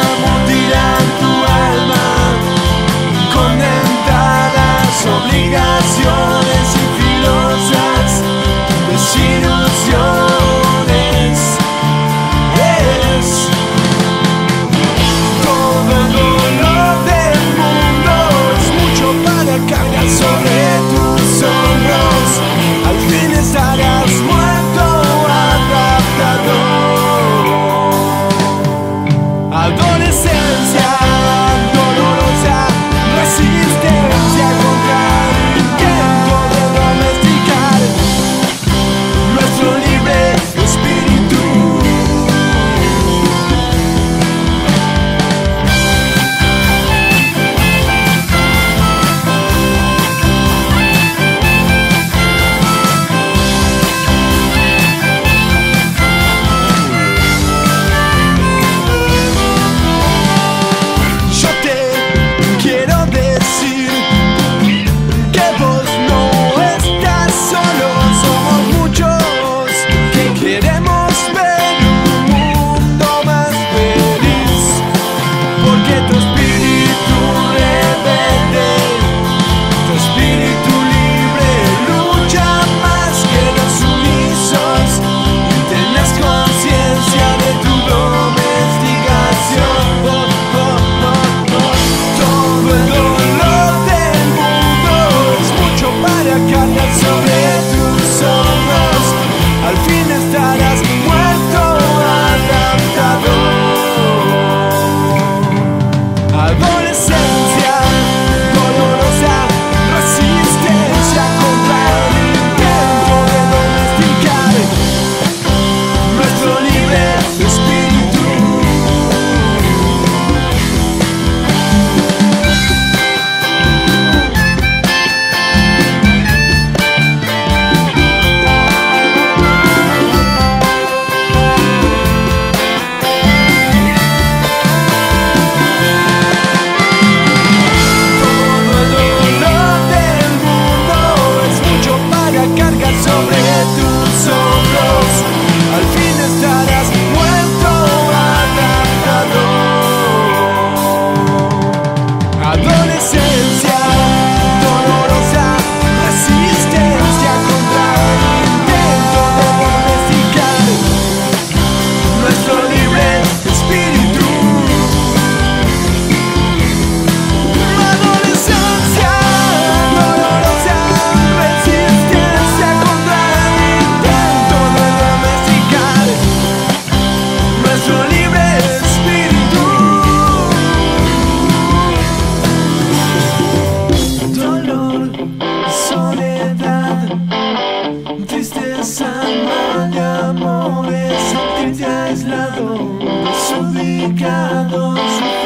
Día aislados, ubicados.